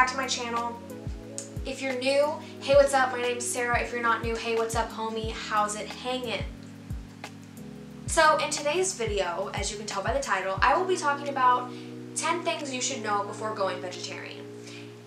back to my channel. If you're new, hey what's up? My name's Sarah. If you're not new, hey what's up homie? How's it hanging? So in today's video, as you can tell by the title, I will be talking about 10 things you should know before going vegetarian.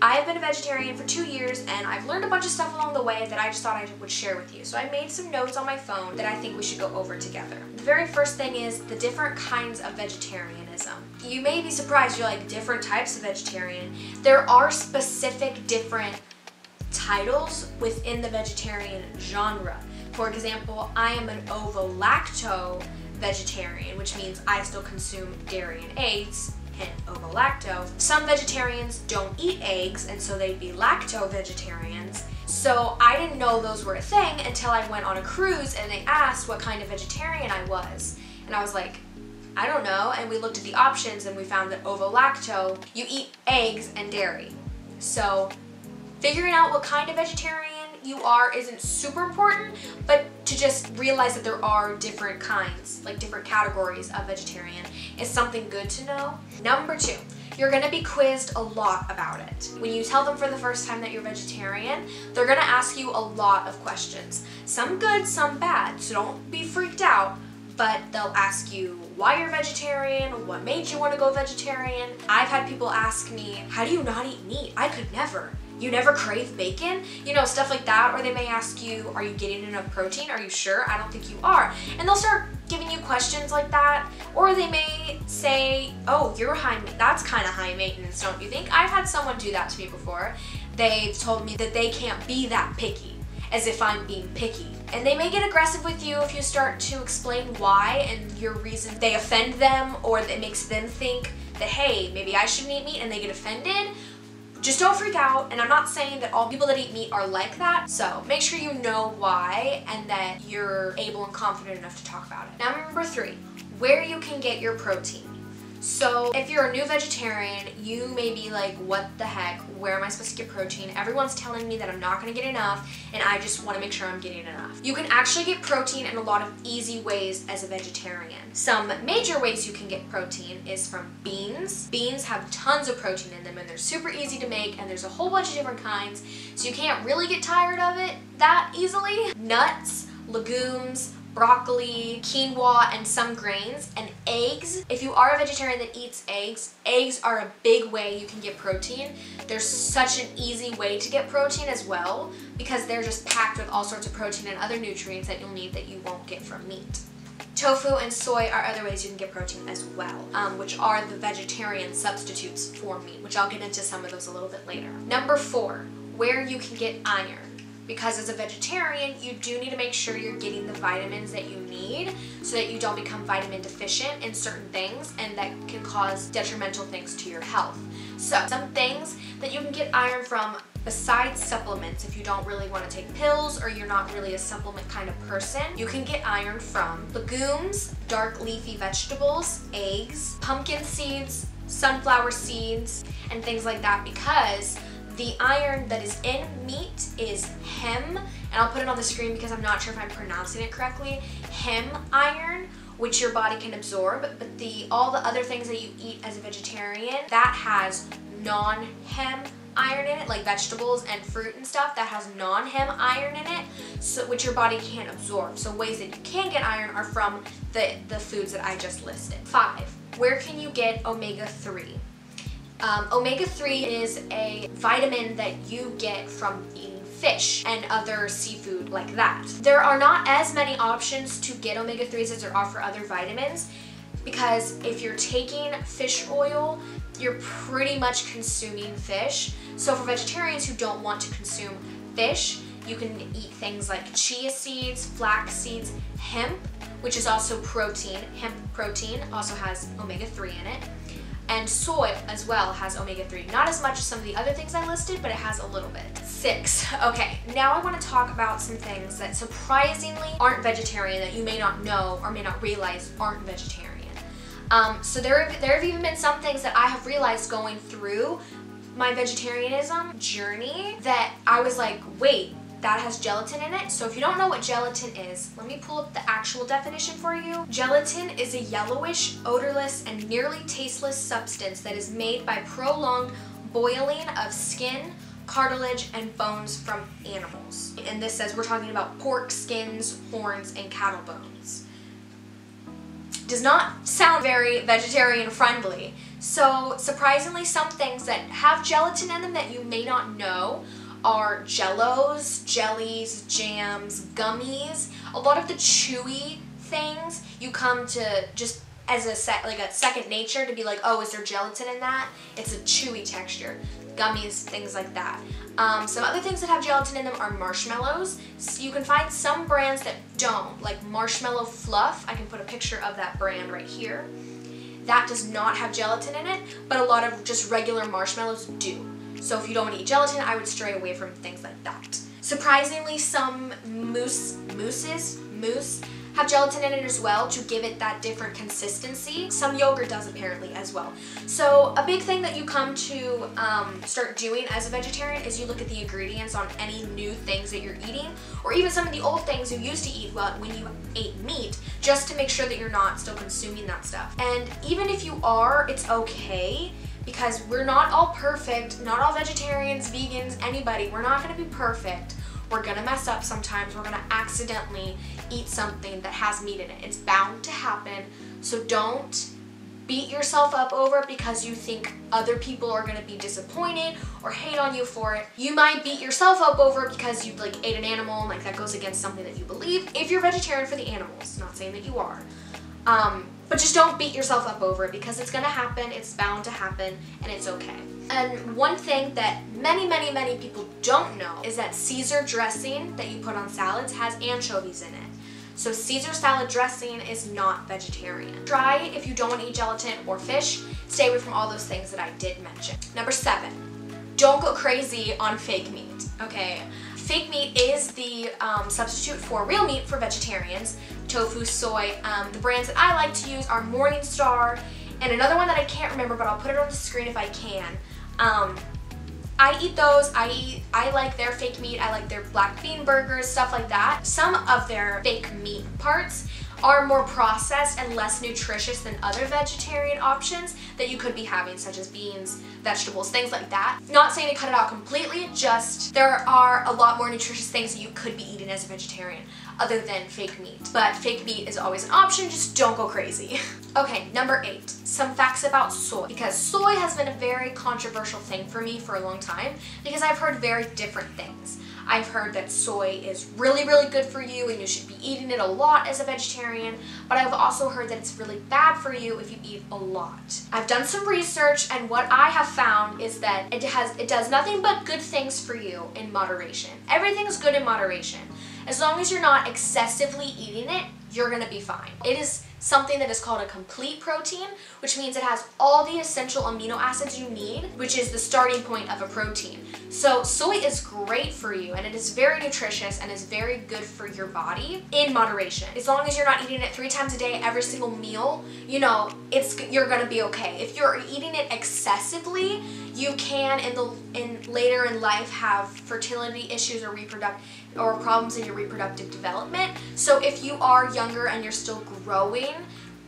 I've been a vegetarian for two years and I've learned a bunch of stuff along the way that I just thought I would share with you. So I made some notes on my phone that I think we should go over together. The very first thing is the different kinds of vegetarianism. You may be surprised, you're like, different types of vegetarian. There are specific different titles within the vegetarian genre. For example, I am an ovo-lacto vegetarian, which means I still consume dairy and eggs, hint ovo-lacto. Some vegetarians don't eat eggs, and so they'd be lacto-vegetarians. So I didn't know those were a thing until I went on a cruise and they asked what kind of vegetarian I was. And I was like, I don't know. And we looked at the options and we found that ovo-lacto, you eat eggs and dairy. So figuring out what kind of vegetarian you are isn't super important, but to just realize that there are different kinds, like different categories of vegetarian is something good to know. Number two, you're gonna be quizzed a lot about it. When you tell them for the first time that you're vegetarian, they're gonna ask you a lot of questions. Some good, some bad, so don't be freaked out, but they'll ask you why you're vegetarian, what made you wanna go vegetarian. I've had people ask me, how do you not eat meat? I could never you never crave bacon, you know, stuff like that. Or they may ask you, are you getting enough protein? Are you sure? I don't think you are. And they'll start giving you questions like that. Or they may say, oh, you're high, that's kind of high maintenance, don't you think? I've had someone do that to me before. They've told me that they can't be that picky, as if I'm being picky. And they may get aggressive with you if you start to explain why and your reason they offend them or it makes them think that, hey, maybe I shouldn't eat meat and they get offended just don't freak out, and I'm not saying that all people that eat meat are like that, so make sure you know why and that you're able and confident enough to talk about it. Now number three, where you can get your protein. So if you're a new vegetarian, you may be like, what the heck, where am I supposed to get protein? Everyone's telling me that I'm not gonna get enough and I just wanna make sure I'm getting enough. You can actually get protein in a lot of easy ways as a vegetarian. Some major ways you can get protein is from beans. Beans have tons of protein in them and they're super easy to make and there's a whole bunch of different kinds so you can't really get tired of it that easily. Nuts, legumes, broccoli, quinoa, and some grains, and eggs. If you are a vegetarian that eats eggs, eggs are a big way you can get protein. There's such an easy way to get protein as well because they're just packed with all sorts of protein and other nutrients that you'll need that you won't get from meat. Tofu and soy are other ways you can get protein as well, um, which are the vegetarian substitutes for meat, which I'll get into some of those a little bit later. Number four, where you can get iron because as a vegetarian, you do need to make sure you're getting the vitamins that you need so that you don't become vitamin deficient in certain things and that can cause detrimental things to your health. So some things that you can get iron from besides supplements if you don't really want to take pills or you're not really a supplement kind of person you can get iron from legumes dark leafy vegetables eggs pumpkin seeds sunflower seeds and things like that because the iron that is in meat is heme, and I'll put it on the screen because I'm not sure if I'm pronouncing it correctly, heme iron, which your body can absorb, but the all the other things that you eat as a vegetarian, that has non-heme iron in it, like vegetables and fruit and stuff that has non-heme iron in it, so which your body can't absorb. So ways that you can get iron are from the, the foods that I just listed. Five, where can you get omega-3? Um, Omega-3 is a vitamin that you get from eating fish and other seafood like that. There are not as many options to get omega-3s as there are for other vitamins because if you're taking fish oil, you're pretty much consuming fish. So for vegetarians who don't want to consume fish, you can eat things like chia seeds, flax seeds, hemp, which is also protein. Hemp protein also has omega-3 in it. And soy as well has omega-3. Not as much as some of the other things I listed, but it has a little bit. Six. Okay, now I want to talk about some things that surprisingly aren't vegetarian that you may not know or may not realize aren't vegetarian. Um, so there, there have even been some things that I have realized going through my vegetarianism journey that I was like, wait, that has gelatin in it. So if you don't know what gelatin is, let me pull up the actual definition for you. Gelatin is a yellowish, odorless, and nearly tasteless substance that is made by prolonged boiling of skin, cartilage, and bones from animals. And this says we're talking about pork skins, horns, and cattle bones. Does not sound very vegetarian friendly. So surprisingly, some things that have gelatin in them that you may not know are jellos, jellies, jams, gummies. A lot of the chewy things you come to just as a sec, like a second nature to be like, oh, is there gelatin in that? It's a chewy texture. Gummies, things like that. Um, some other things that have gelatin in them are marshmallows. So you can find some brands that don't, like Marshmallow Fluff. I can put a picture of that brand right here. That does not have gelatin in it, but a lot of just regular marshmallows do. So if you don't want to eat gelatin, I would stray away from things like that. Surprisingly, some mousse, mousses, mousse, have gelatin in it as well to give it that different consistency. Some yogurt does apparently as well. So a big thing that you come to um, start doing as a vegetarian is you look at the ingredients on any new things that you're eating or even some of the old things you used to eat when you ate meat just to make sure that you're not still consuming that stuff. And even if you are, it's okay because we're not all perfect, not all vegetarians, vegans, anybody, we're not gonna be perfect. We're gonna mess up sometimes, we're gonna accidentally eat something that has meat in it. It's bound to happen, so don't beat yourself up over it because you think other people are gonna be disappointed or hate on you for it. You might beat yourself up over it because you like ate an animal and like that goes against something that you believe. If you're vegetarian for the animals, not saying that you are. Um, but just don't beat yourself up over it because it's gonna happen, it's bound to happen, and it's okay. And one thing that many, many, many people don't know is that Caesar dressing that you put on salads has anchovies in it. So Caesar salad dressing is not vegetarian. Try if you don't eat gelatin or fish, stay away from all those things that I did mention. Number seven, don't go crazy on fake meat, okay? Fake meat is the um, substitute for real meat for vegetarians, tofu, soy. Um, the brands that I like to use are Morningstar and another one that I can't remember, but I'll put it on the screen if I can. Um, I eat those. I eat, I like their fake meat. I like their black bean burgers, stuff like that. Some of their fake meat parts are more processed and less nutritious than other vegetarian options that you could be having, such as beans, vegetables, things like that. Not saying to cut it out completely, just there are a lot more nutritious things that you could be eating as a vegetarian other than fake meat. But fake meat is always an option, just don't go crazy. okay, number eight, some facts about soy. Because soy has been a very controversial thing for me for a long time because I've heard very different things. I've heard that soy is really, really good for you and you should be eating it a lot as a vegetarian, but I've also heard that it's really bad for you if you eat a lot. I've done some research and what I have found is that it has it does nothing but good things for you in moderation. Everything's good in moderation. As long as you're not excessively eating it, you're gonna be fine. It is something that is called a complete protein, which means it has all the essential amino acids you need, which is the starting point of a protein. So soy is great for you and it is very nutritious and is very good for your body in moderation. As long as you're not eating it three times a day, every single meal, you know, it's you're gonna be okay. If you're eating it excessively, you can in the in later in life have fertility issues or reproductive or problems in your reproductive development. So if you are younger and you're still growing,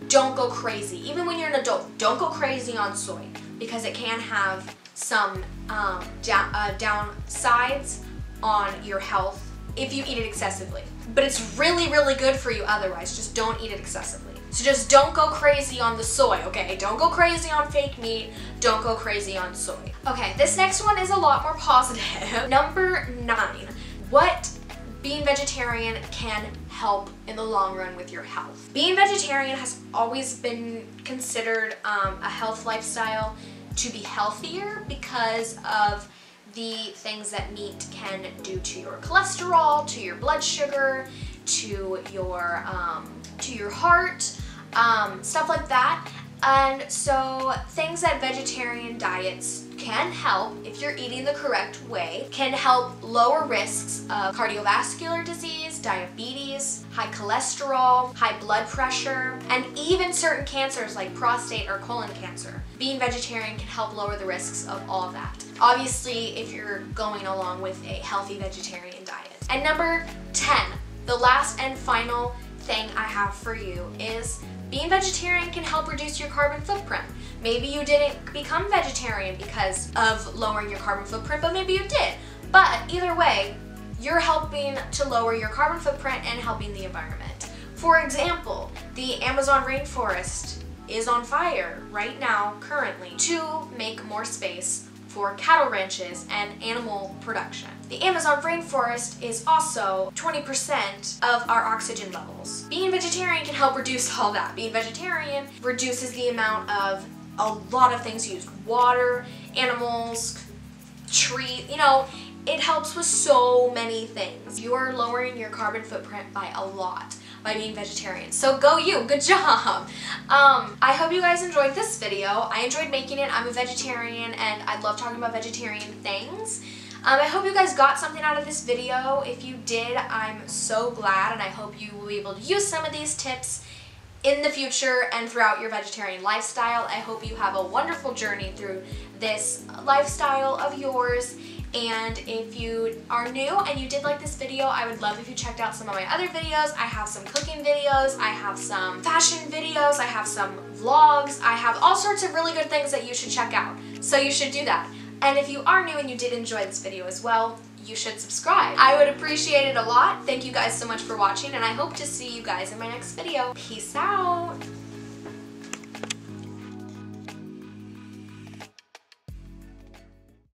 don't go crazy. Even when you're an adult, don't go crazy on soy because it can have some um, uh, downsides on your health if you eat it excessively. But it's really, really good for you otherwise. Just don't eat it excessively. So just don't go crazy on the soy, okay? Don't go crazy on fake meat. Don't go crazy on soy. Okay, this next one is a lot more positive. Number nine, what being vegetarian can help in the long run with your health. Being vegetarian has always been considered um, a health lifestyle to be healthier because of the things that meat can do to your cholesterol, to your blood sugar, to your um, to your heart, um, stuff like that. And so things that vegetarian diets can help if you're eating the correct way, can help lower risks of cardiovascular disease, diabetes, high cholesterol, high blood pressure, and even certain cancers like prostate or colon cancer. Being vegetarian can help lower the risks of all of that. Obviously, if you're going along with a healthy vegetarian diet. And number 10, the last and final thing I have for you is being vegetarian can help reduce your carbon footprint. Maybe you didn't become vegetarian because of lowering your carbon footprint, but maybe you did. But either way, you're helping to lower your carbon footprint and helping the environment. For example, the Amazon rainforest is on fire right now, currently, to make more space for cattle ranches and animal production. The Amazon rainforest is also 20% of our oxygen levels. Being vegetarian can help reduce all that. Being vegetarian reduces the amount of a lot of things used. Water, animals, tree, you know, it helps with so many things. You're lowering your carbon footprint by a lot by being vegetarian. So go you, good job. Um, I hope you guys enjoyed this video. I enjoyed making it. I'm a vegetarian and I love talking about vegetarian things. Um, I hope you guys got something out of this video. If you did, I'm so glad and I hope you will be able to use some of these tips in the future and throughout your vegetarian lifestyle. I hope you have a wonderful journey through this lifestyle of yours and if you are new and you did like this video, I would love if you checked out some of my other videos. I have some cooking videos, I have some fashion videos, I have some vlogs, I have all sorts of really good things that you should check out. So you should do that. And if you are new and you did enjoy this video as well, you should subscribe. I would appreciate it a lot. Thank you guys so much for watching and I hope to see you guys in my next video. Peace out!